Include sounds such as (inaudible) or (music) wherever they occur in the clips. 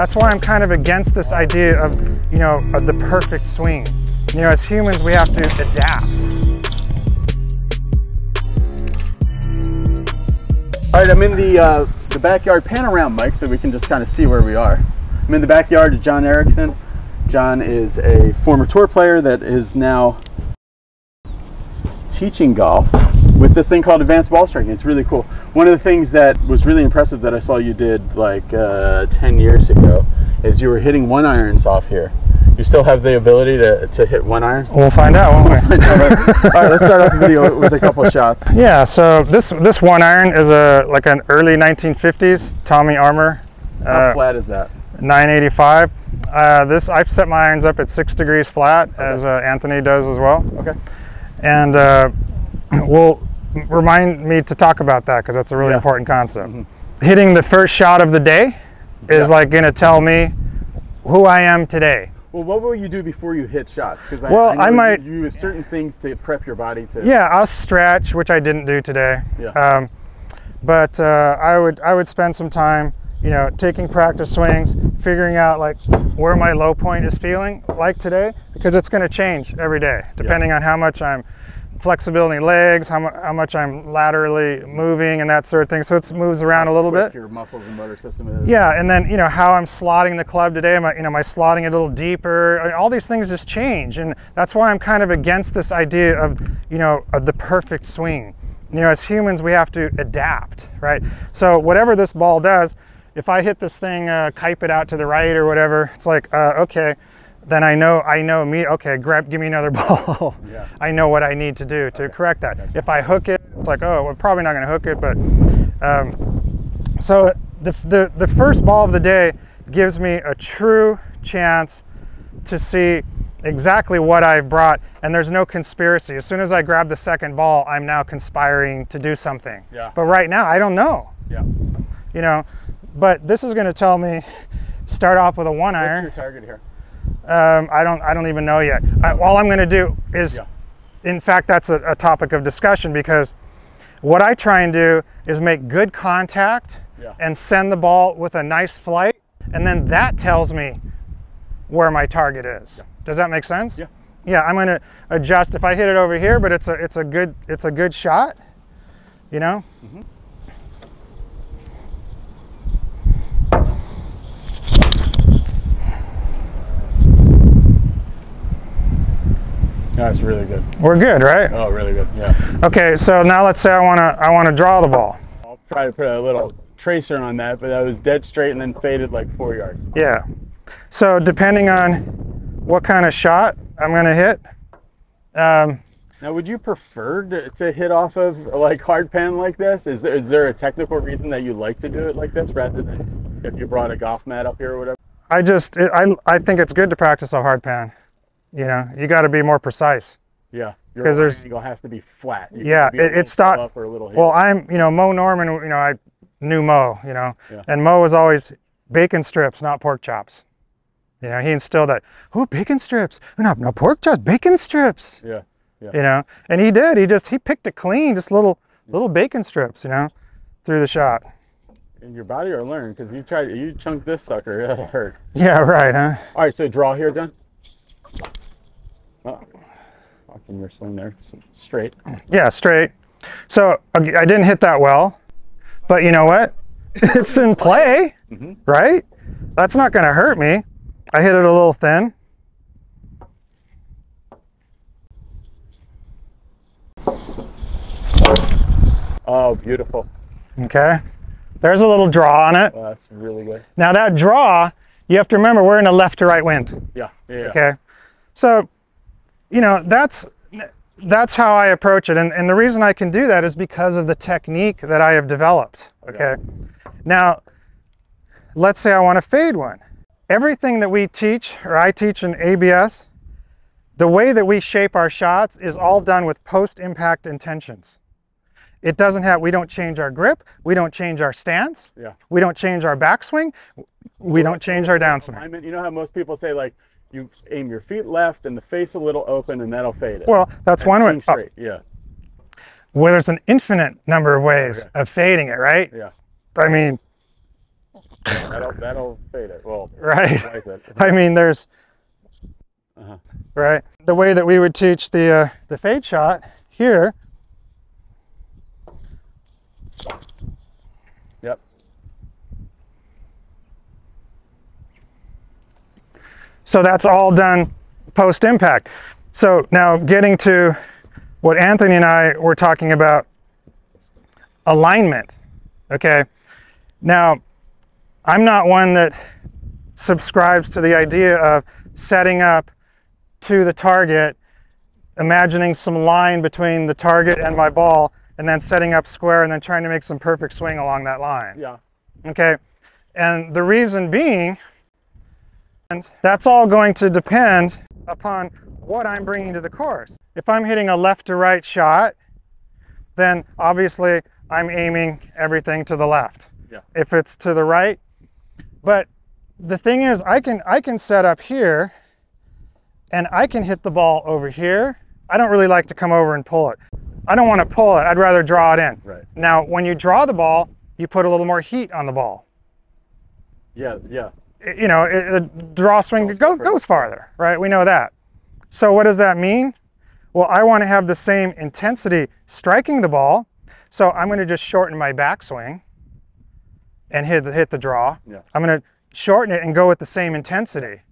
That's why I'm kind of against this idea of, you know, of the perfect swing. You know, as humans, we have to adapt. All right, I'm in the uh, the backyard. Pan around, Mike, so we can just kind of see where we are. I'm in the backyard of John Erickson. John is a former tour player that is now teaching golf with this thing called advanced ball striking. It's really cool. One of the things that was really impressive that I saw you did like uh, 10 years ago is you were hitting one irons off here. You still have the ability to, to hit one irons? We'll find out, won't we? All right, let's start off the video with a couple shots. (laughs) Yeah, so this this one iron is a like an early 1950s Tommy Armour. How uh, flat is that? 985. Uh, this I've set my irons up at six degrees flat, okay. as uh, Anthony does as well. Okay. And uh, (clears throat) we'll remind me to talk about that because that's a really yeah. important concept. Mm -hmm. Hitting the first shot of the day is yeah. like going to tell me who I am today. Well, what will you do before you hit shots? Because I, well, I, I might you, you, have certain things to prep your body to. Yeah, I'll stretch, which I didn't do today. Yeah. Um, but uh, I would I would spend some time, you know, taking practice swings, figuring out like where my low point is feeling like today, because it's going to change every day depending yeah. on how much I'm flexibility in legs, how, mu how, much I'm laterally moving and that sort of thing. So it moves around a little bit. Your muscles and motor system is. Yeah, and then you know how I'm slotting the club today. Am I, you know, am I slotting it a little deeper? I mean, all these things just change, and that's why I'm kind of against this idea of you know of the perfect swing. You know, as humans, we have to adapt, right? So whatever this ball does, if I hit this thing, uh, kipe it out to the right or whatever, it's like uh, okay then I know I know me. Okay, grab, give me another (laughs) ball. yeah. I know what I need to do to okay. correct that. If I hook it, it's like oh, we're probably not going to hook it, but um, so the, the the first ball of the day gives me a true chance to see exactly what I've brought, and there's no conspiracy. As soon as I grab the second ball, I'm now conspiring to do something. Yeah. But right now, I don't know. Yeah. You know, but this is going to tell me start off with a one iron. What's your target here? Um, I don't. I don't even know yet. I, all I'm going to do is, yeah. in fact, that's a, a, topic of discussion because what I try and do is make good contact yeah. and send the ball with a nice flight, and then that tells me where my target is. Yeah. Does that make sense? Yeah. Yeah. I'm going to adjust if I hit it over here, but it's a it's a good it's a good shot. You know. Mm -hmm. That's really good. We're good, right? Oh, really good. Yeah. Okay, so now let's say I want to I want to draw the ball. I'll try to put a little tracer on that, but that was dead straight and then faded like four yards. Yeah. So depending on what kind of shot I'm going to hit. Um, now, would you prefer to, to, hit off of like hard pan like this? Is there is there a technical reason that you like to do it like this rather than if you brought a golf mat up here or whatever? I just it, I I think it's good to practice a hard pan. You know, you got to be more precise. Yeah, because there's angle has to be flat. You yeah, it, it's not. Well, I'm you know Mo Norman. You know I knew Mo. You know, yeah. and Mo was always bacon strips, not pork chops. You know, he instilled that. Oh, bacon strips. No, no pork chops, bacon strips. Yeah, yeah. You know, and he did. He just he picked it clean, just little little bacon strips. You know, through the shot. And your body will learn because you tried you chunked this sucker. (laughs) That'll hurt. Yeah, right, huh? All right, so draw here, John. Oh, walking your swing there, straight. Yeah, straight. So I didn't hit that well, but you know what? (laughs) it's in play, mm -hmm. right? That's not going to hurt me. I hit it a little thin. Oh, beautiful. Okay. There's a little draw on it. That's really good. Now that draw, you have to remember we're in a left to right wind. Yeah. yeah. Okay. So you know, that's that's how I approach it. And, and the reason I can do that is because of the technique that I have developed. Okay. Now, let's say I want to fade one. Everything that we teach, or I teach in ABS, the way that we shape our shots is all done with post-impact intentions. It doesn't have, we don't change our grip, we don't change our stance, yeah. we don't change our backswing, we don't change our downswing. I mean, you know how most people say like, you aim your feet left and the face a little open and that'll fade it. Well, that's one way. Straight. Oh. Yeah. Well, there's an infinite number of ways okay. of fading it, right? Yeah. I mean, That'll that'll fade it. Well, (laughs) right? it. I mean, there's Uh-huh. right the way that we would teach the uh, the fade shot here. Yep. So that's all done post impact. So now getting to what Anthony and I were talking about alignment. Okay. Now, I'm not one that subscribes to the idea of setting up to the target, imagining some line between the target and my ball, and then setting up square and then trying to make some perfect swing along that line. Yeah. Okay. And the reason being, and that's all going to depend upon what I'm bringing to the course. If I'm hitting a left to right shot, then obviously I'm aiming everything to the left. Yeah. If it's to the right, but the thing is I can I can set up here and I can hit the ball over here. I don't really like to come over and pull it. I don't want to pull it. I'd rather draw it in. Right. Now, when you draw the ball, you put a little more heat on the ball. Yeah. Yeah. You know, it, the draw swing Goes go, goes farther, right? We know that. So what does that mean? Well, I want to have the same intensity striking the ball, so I'm going to just shorten my backswing and hit the, hit the draw. Yeah. I'm going to shorten it and go with the same intensity.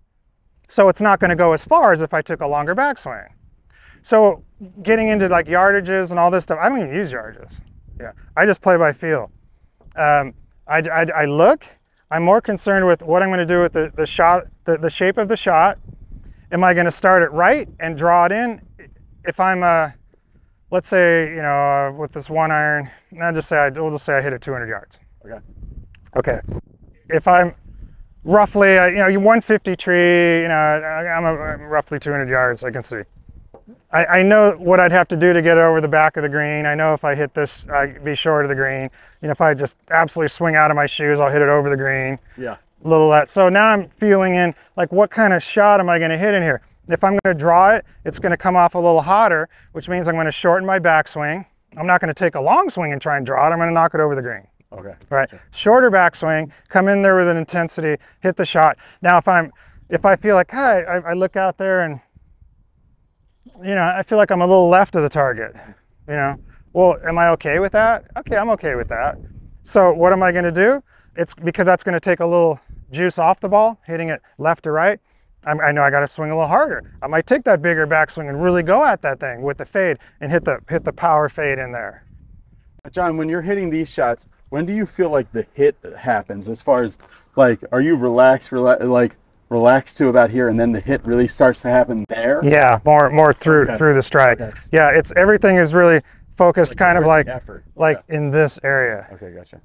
So it's not going to go as far as if I took a longer backswing. So getting into like yardages and all this stuff, I don't even use yardages. Yeah, I just play by feel. Um, I, I, I look. I'm more concerned with what I'm going to do with the, the shot, the, the shape of the shot. Am I going to start it right and draw it in? If I'm, uh, let's say, you know, uh, with this one iron, I'll just say I, we'll just say I hit it 200 yards. Okay. Okay. If I'm roughly, uh, you know, you 150 tree, you know, I'm, a, I'm roughly 200 yards. I can see. I, I know what I'd have to do to get over the back of the green. I know if I hit this, I'd be short of the green. You know, if I just absolutely swing out of my shoes, I'll hit it over the green. Yeah. Little that. So now I'm feeling in like what kind of shot am I going to hit in here? If I'm going to draw it, it's going to come off a little hotter, which means I'm going to shorten my backswing. I'm not going to take a long swing and try and draw it. I'm going to knock it over the green Okay. right? Shorter backswing, come in there with an intensity, hit the shot. Now, if I'm, if I feel like, hi, I, I look out there and, you know, I feel like I'm a little left of the target, you know, well, am I okay with that? Okay, I'm okay with that. So what am I going to do? It's because that's going to take a little juice off the ball, hitting it left to right. I'm, I know I got to swing a little harder. I might take that bigger backswing and really go at that thing with the fade and hit the hit the power fade in there. John, when you're hitting these shots, when do you feel like the hit happens? As far as like, are you relaxed, rela- like relaxed to about here, and then the hit really starts to happen there? Yeah, more more through Okay. through the strike. Okay. Yeah, it's everything is really focused kind of like effort? like in this area. Okay, gotcha.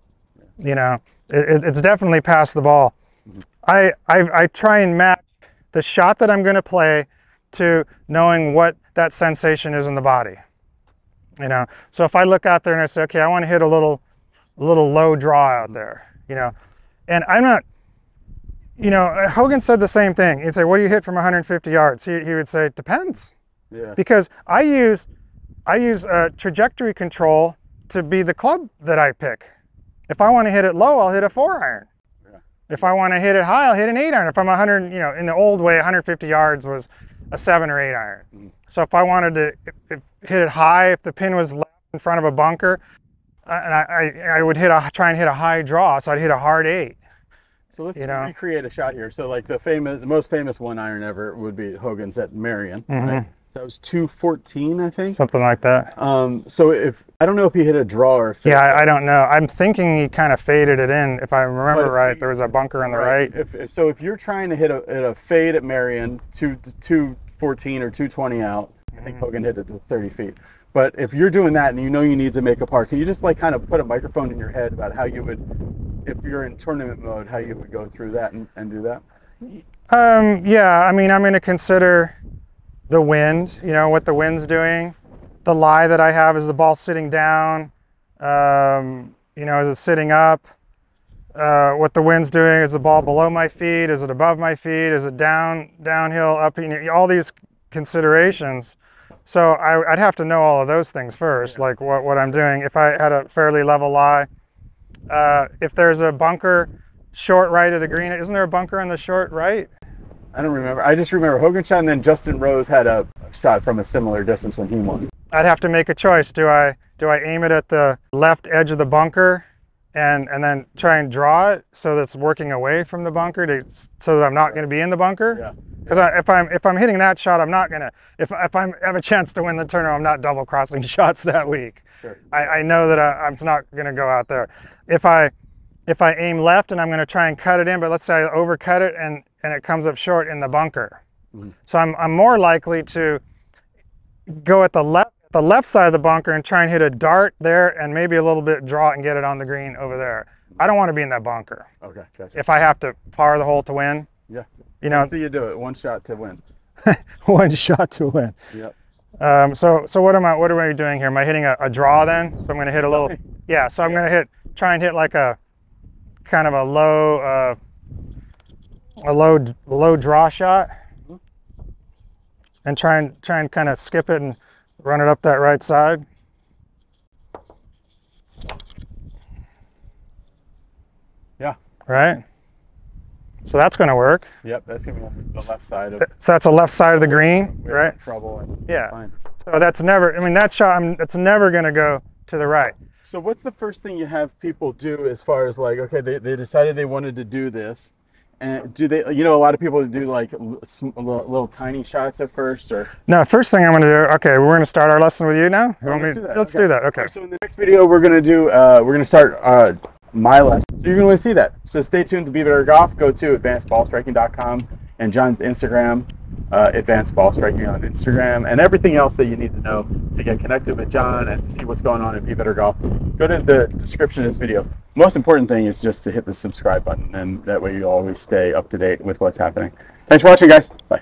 You know, it, it- it's definitely past the ball. Mm-hmm. I, I I try and match the shot that I'm going to play to knowing what that sensation is in the body. You know, so if I look out there and I say, okay, I want to hit a little a little low draw out there. You know, and I'm not. You know, Hogan said the same thing. He'd say, "What do you hit from 150 yards?" He, he would say, "It depends." Yeah. because I use I use uh, trajectory control to be the club that I pick. If I want to hit it low, I'll hit a four iron. Yeah. If I want to hit it high, I'll hit an eight iron. If I'm 100, you know, in the old way, 150 yards was a seven or eight iron. Mm-hmm. So if I wanted to if, if hit it high, if the pin was left in front of a bunker, uh, and I, I, I would hit a try and hit a high draw, so I'd hit a hard eight. So let's You know? recreate a shot here. So like the famous, the most famous one iron ever would be Hogan's at Merion. Right? That was 214, I think. Something like that. Um, so if I don't know if he hit a draw or. Yeah, I, I don't know. I'm thinking he kind of faded it in. If I remember if right, he- there was a bunker on the right. If if- so, if you're trying to hit a, hit a fade at Merion, two two fourteen or two twenty out, I think Mm-hmm. Hogan hit it to thirty feet. But if you're doing that and you know you need to make a par, can you just like kind of put a microphone in your head about how you would, if you're in tournament mode, how you would go through that and, and do that? Um, yeah, I mean, I'm going to consider the wind, you know, what the wind's doing. The lie that I have is the ball sitting down. Um, you know, is it sitting up? Uh, what the wind's doing is the ball below my feet? Is it above my feet? Is it down, downhill, up? You know, all these considerations. So I, I'd have to know all of those things first, like what, what I'm doing. If I had a fairly level lie, uh, if there's a bunker short right of the green. Isn't there a bunker on the short right? I don't remember. I just remember Hogan shot, and then Justin Rose had a shot from a similar distance when he won. I'd have to make a choice. Do I do I aim it at the left edge of the bunker and and then try and draw it so that's working away from the bunker to so that I'm not going to be in the bunker? Yeah. Because if I'm if I'm hitting that shot, I'm not gonna. If if I have a chance to win the tournament, I'm not double crossing (laughs) shots that week. Sure. I, I know that I, I'm not gonna go out there. If I if I aim left and I'm gonna try and cut it in, but let's say I overcut it and and it comes up short in the bunker, Mm-hmm. so I'm I'm more likely to go at the left the left side of the bunker and try and hit a dart there and maybe a little bit draw it and get it on the green over there. I don't want to be in that bunker. Okay, gotcha. If I have to par the hole to win, yeah. You know, see you do it. One shot to win. (laughs) one shot to win. Yep. Um, so, so what am I? What am I doing here? Am I hitting a, a draw then? So I'm going to hit a little. Yeah. So I'm going to hit, try and hit like a, kind of a low, uh, a low, low draw shot, and try and try and kind of skip it and run it up that right side. Yeah. Right. So that's going to work. Yep. That's gonna be on the left side of So that's the left side of the green, right? trouble. Yeah. Fine. So that's never. I mean, that shot. I'm, it's never going to go to the right. So what's the first thing you have people do as far as like, okay, they, they decided they wanted to do this, and do they? You know, a lot of people do like little, little tiny shots at first, or No, first thing I'm going to do. Okay, we're going to start our lesson with you now. You want me- let's do that. Let's Okay. do that. Okay. So in the next video, we're gonna do, uh, we're gonna start uh, my lesson. So you're gonna want to see that. So stay tuned to Be Better Golf. Go to advancedballstriking.com and John's Instagram, uh, Advanced Ball Striking on Instagram, and everything else that you need to know to get connected with John and to see what's going on at Be Better Golf. Go to the description of this video. Most important thing is just to hit the subscribe button, and that way you'll always stay up to date with what's happening. Thanks for watching, guys. Bye.